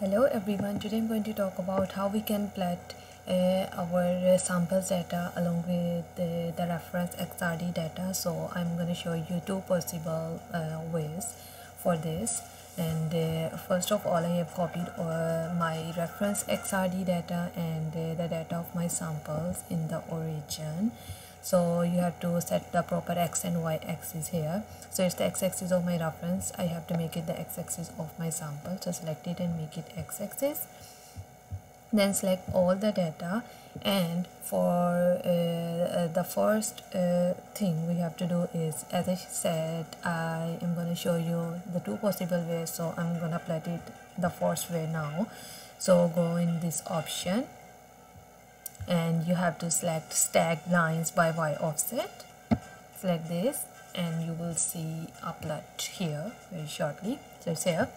Hello everyone, today I'm going to talk about how we can plot uh, our uh, samples data along with the, the reference XRD data. So I'm going to show you two possible uh, ways for this. And uh, first of all, I have copied uh, my reference XRD data and uh, the data of my samples in the origin so you have to set the proper x and y axis here. So it's the x-axis of my reference. I have to make it the x-axis of my sample. So select it and make it x-axis then select all the data. And for uh, the first uh, thing we have to do is as I said I am going to show you the two possible ways. So I'm going to plot it the first way now. So go in this option and you have to select stack lines by y offset. Select this and you will see a plot here very shortly. So it's here.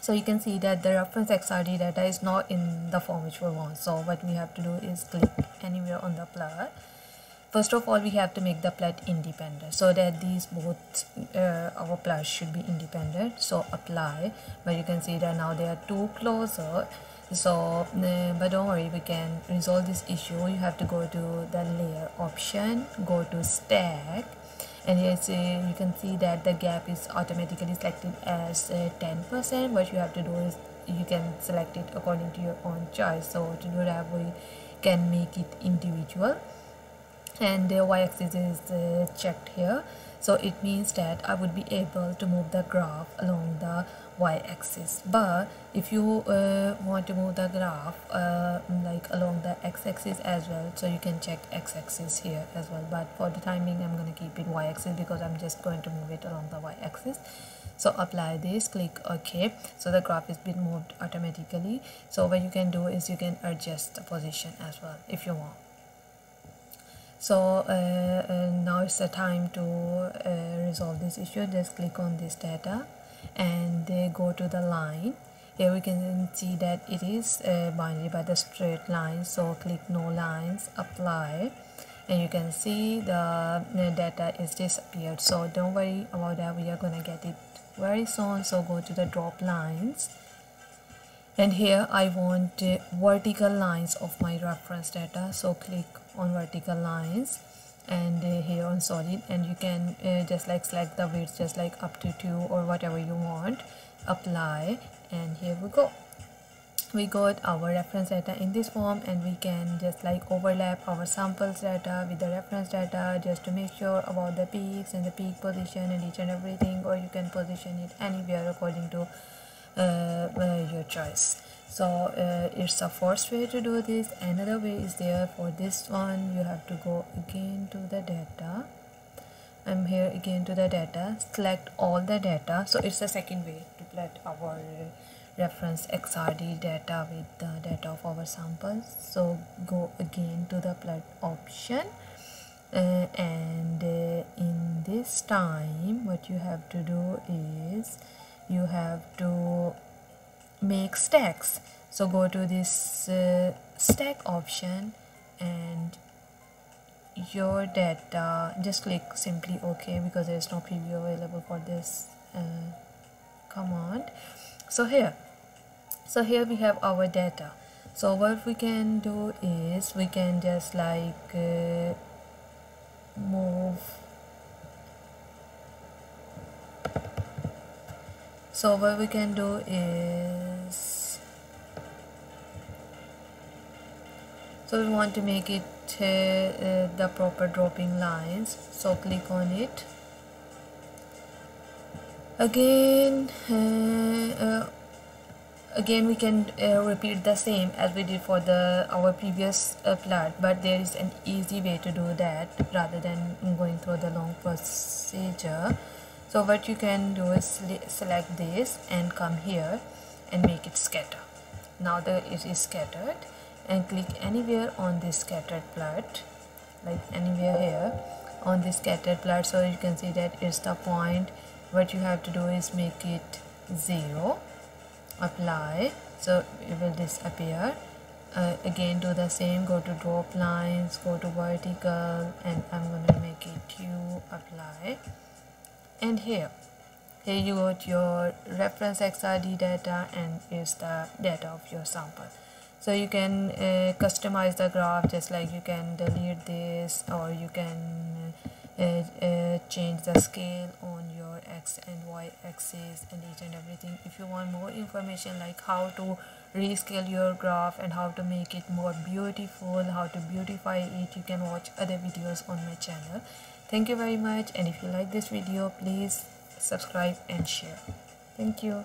So you can see that the reference XRD data is not in the form which we want. So what we have to do is click anywhere on the plot. First of all we have to make the plot independent so that these both uh, our plots should be independent. So apply. But you can see that now they are too closer so but don't worry we can resolve this issue. You have to go to the layer option go to stack and here uh, you can see that the gap is automatically selected as 10% uh, what you have to do is you can select it according to your own choice. So to do that we can make it individual. And the y-axis is uh, checked here so it means that I would be able to move the graph along the y-axis. But if you uh, want to move the graph uh, like along the x-axis as well so you can check x-axis here as well. But for the timing I'm going to keep it y-axis because I'm just going to move it along the y-axis. So apply this click ok. So the graph is being moved automatically. So what you can do is you can adjust the position as well if you want so uh, uh, now it's the time to uh, resolve this issue. Just click on this data and they go to the line. Here we can see that it is uh, bounded by the straight line. So click no lines apply. And you can see the, data is disappeared. So don't worry about that. We are gonna get it very soon. So go to the drop lines and here I want uh, vertical lines of my reference data. So click on vertical lines and uh, here on solid. And you can uh, just like select the width just like up to 2 or whatever you want. Apply and here we go. We got our reference data in this form and we can just like overlap our samples data with the reference data just to make sure about the peaks and the peak position and each and everything or you can position it anywhere according to your choice. So uh, it's the first way to do this. Another way is there for this one. You have to go again to the data. I'm here again to the data. Select all the data. So it's the second way to plot our reference XRD data with the data of our samples. So go again to the plot option. Uh, and uh, in this time what you have to do is you have to make stacks. So go to this uh, stack option and your data just click simply ok because there is no preview available for this uh, command. So here so here we have our data. So what we can do is we can just like uh, move so what we can do is so we want to make it uh, uh, the proper dropping lines. So click on it. Again uh, uh again we can uh, repeat the same as we did for the our previous uh, plot but there is an easy way to do that rather than going through the long procedure so what you can do is select this and come here and make it scatter now that it is scattered and click anywhere on this scattered plot like anywhere here on this scattered plot so you can see that it's the point. What you have to do is make it zero apply so it will disappear. Uh, again do the same go to drop lines go to vertical and I'm to make it you apply and here. Here you got your reference xrd data and is the data of your sample. So you can uh, customize the graph just like you can delete this or you can uh, uh, change the scale on your x and y axis and each and everything. If you want more information like how to rescale your graph and how to make it more beautiful how to beautify it you can watch other videos on my channel thank you very much and if you like this video please subscribe and share. Thank you